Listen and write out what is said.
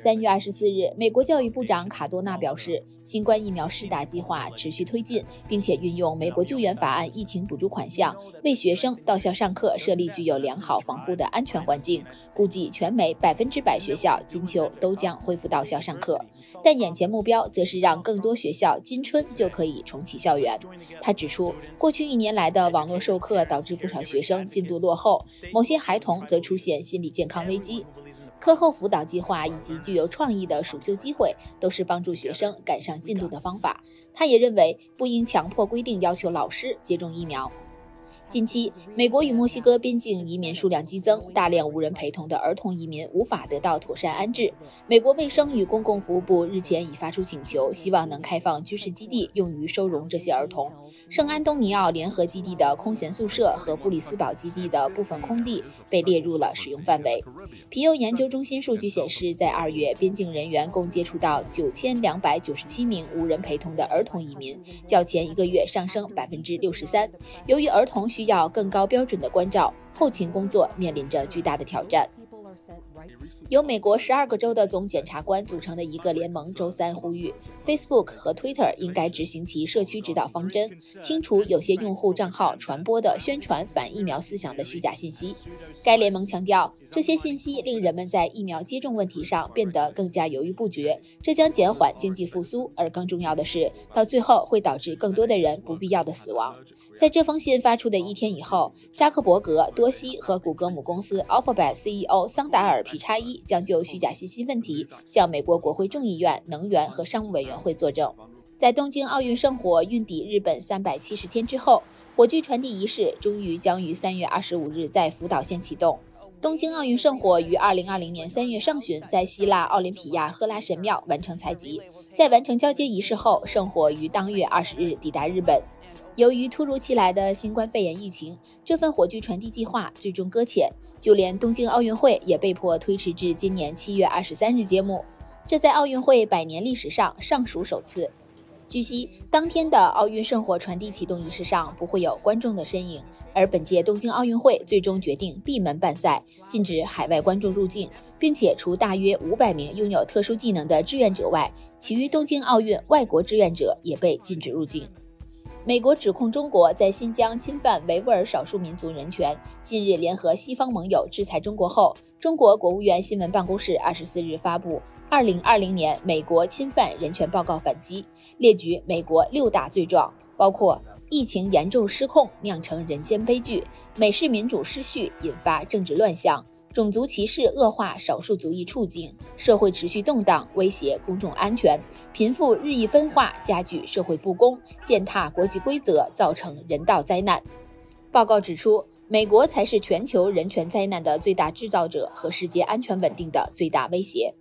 三月二十四日，美国教育部长卡多纳表示，新冠疫苗施打计划持续推进，并且运用美国救援法案疫情补助款项，为学生到校上课设立具有良好防护的安全环境。估计全美百分之百学校今秋都将恢复到校上课，但眼前目标则是让更多学校今春就可以重启校园。他指出，过去一年来的网络授课导致不少学生进度落后，某些孩童则出现心理健康危机。课后辅导计划以及具有创意的暑休机会，都是帮助学生赶上进度的方法。他也认为，不应强迫规定要求老师接种疫苗。近期，美国与墨西哥边境移民数量激增，大量无人陪同的儿童移民无法得到妥善安置。美国卫生与公共服务部日前已发出请求，希望能开放军事基地用于收容这些儿童。圣安东尼奥联合基地的空闲宿舍和布里斯堡基地的部分空地被列入了使用范围。皮尤研究中心数据显示，在二月，边境人员共接触到九千两百九十七名无人陪同的儿童移民，较前一个月上升百分之六十三。由于儿童需要更高标准的关照，后勤工作面临着巨大的挑战。由美国十二个州的总检察官组成的一个联盟周三呼吁，Facebook 和 Twitter 应该执行其社区指导方针，清除有些用户账号传播的宣传反疫苗思想的虚假信息。该联盟强调，这些信息令人们在疫苗接种问题上变得更加犹豫不决，这将减缓经济复苏，而更重要的是，到最后会导致更多的人不必要的死亡。在这封信发出的一天以后，扎克伯格、多西和谷歌母公司 Alphabet CEO 桑达尔皮查伊将就虚假信息问题向美国国会众议院能源和商务委员会作证。在东京奥运圣火运抵日本三百七十天之后，火炬传递仪式终于将于三月二十五日在福岛县启动。东京奥运圣火于二零二零年三月上旬在希腊奥林匹亚赫拉神庙完成采集，在完成交接仪式后，圣火于当月二十日抵达日本。由于突如其来的新冠肺炎疫情，这份火炬传递计划最终搁浅，就连东京奥运会也被迫推迟至今年七月二十三日揭幕。这在奥运会百年历史上尚属首次。据悉，当天的奥运圣火传递启动仪式上不会有观众的身影，而本届东京奥运会最终决定闭门办赛，禁止海外观众入境，并且除大约五百名拥有特殊技能的志愿者外，其余东京奥运外国志愿者也被禁止入境。美国指控中国在新疆侵犯维吾尔少数民族人权。近日，联合西方盟友制裁中国后，中国国务院新闻办公室二十四日发布《二零二零年美国侵犯人权报告》反击，列举美国六大罪状，包括疫情严重失控酿成人间悲剧，美式民主失序引发政治乱象。种族歧视恶化少数族裔处境，社会持续动荡威胁公众安全，贫富日益分化加剧社会不公，践踏国际规则造成人道灾难。报告指出，美国才是全球人权灾难的最大制造者和世界安全稳定的最大威胁。